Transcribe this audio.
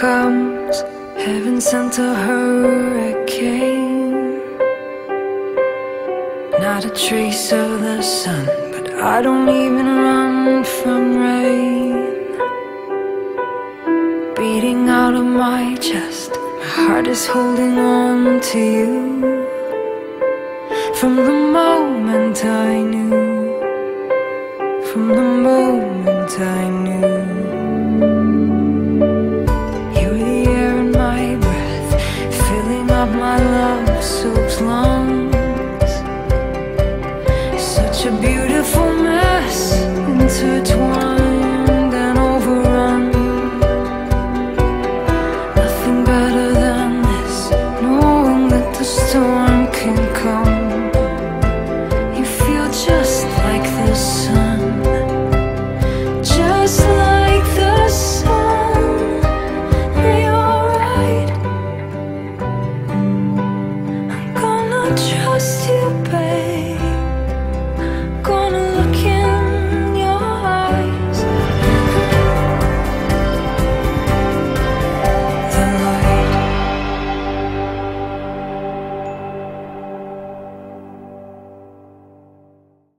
clouds. Heaven sent a hurricane. Not a trace of the sun, but I don't even run from rain. Beating out of my chest, my heart is holding on to you. From the moment I knew, from the moment I knew. Trust you, babe.